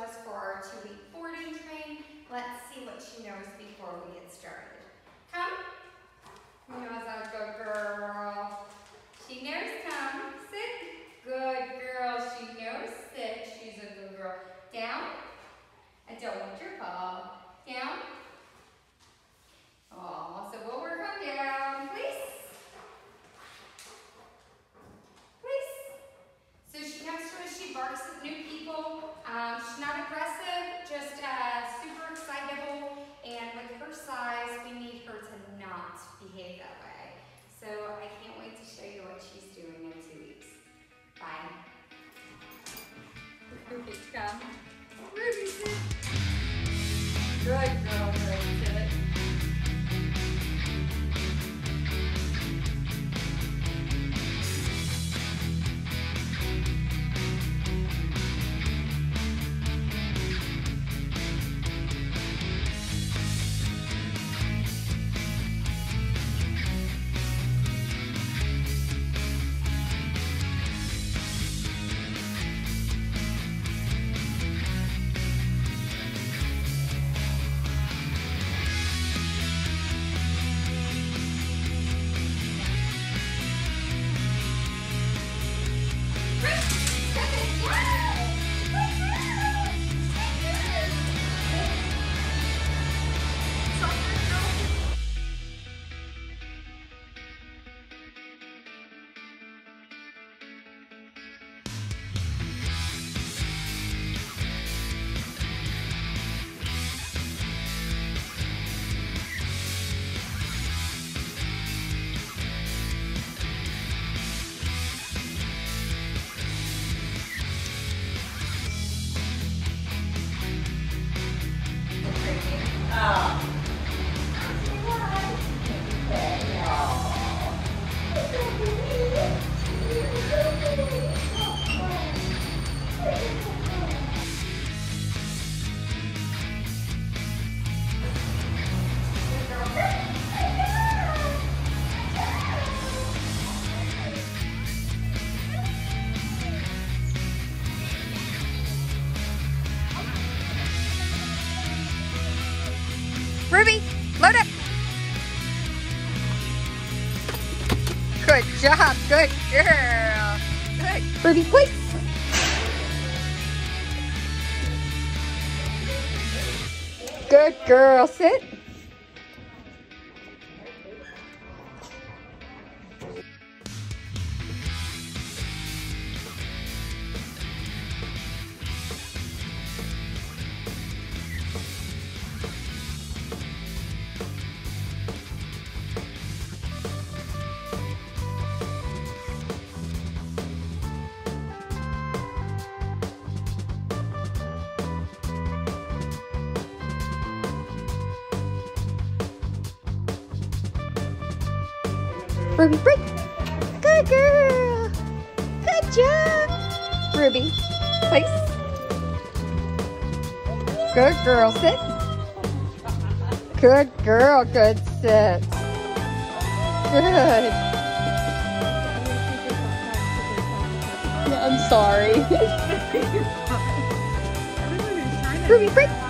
us for our two-week boarding train. Let's see what she knows before we get started. Come. She knows I'm a good girl. She knows come. Sit. Good girl. She knows sit. She's a good girl. Down. I don't want your paw. Down. Um, Ruby, come. Ruby, girl, Good job, good girl. Good. Ruby, please. Good girl, sit. Ruby, break. Good girl. Good job. Ruby, place. Good girl, sit. Good girl, good sit. Good. I'm sorry. Ruby, break.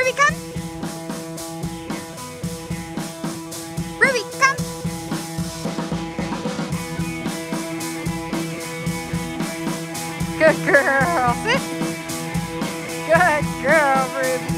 Ruby, come. Ruby, come. Good girl. Sit. Good girl, Ruby.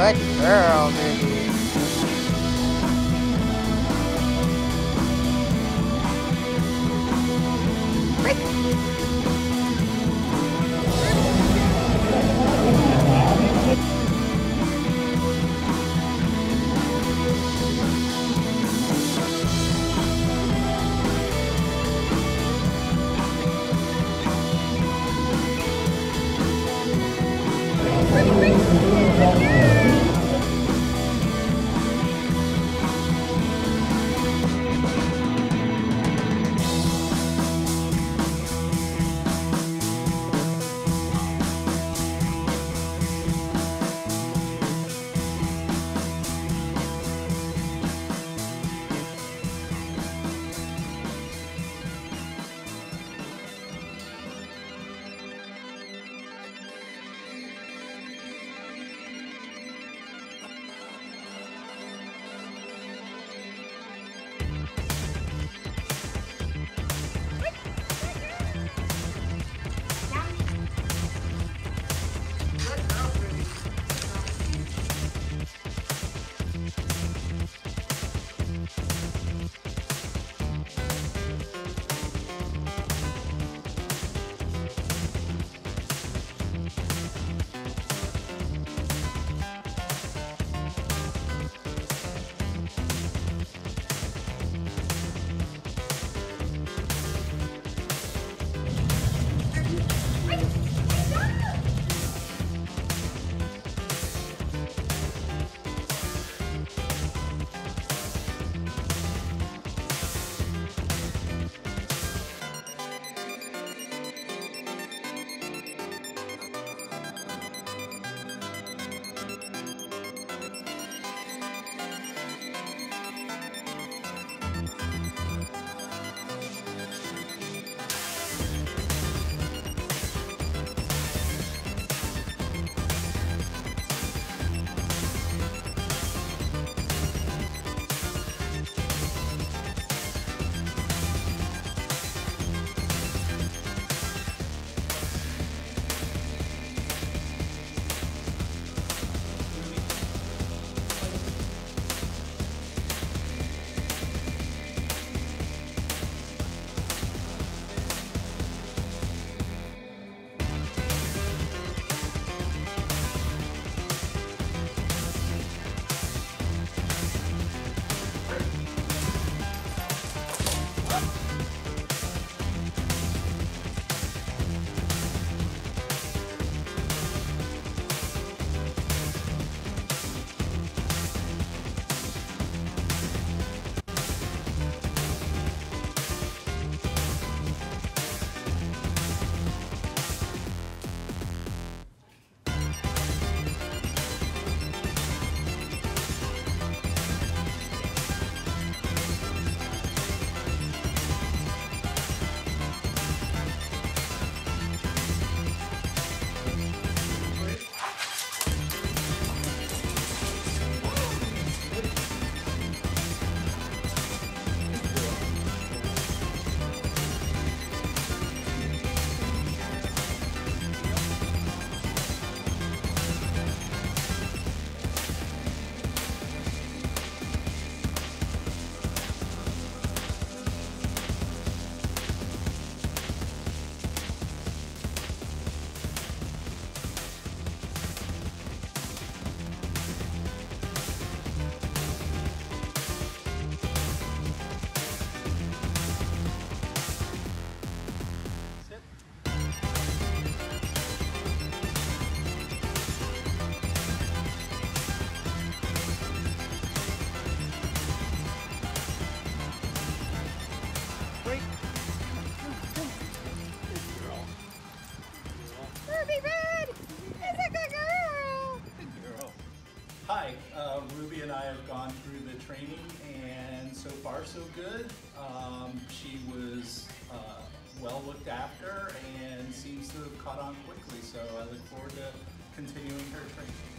Good girl, Ruby. on quickly, so I look forward to continuing her training.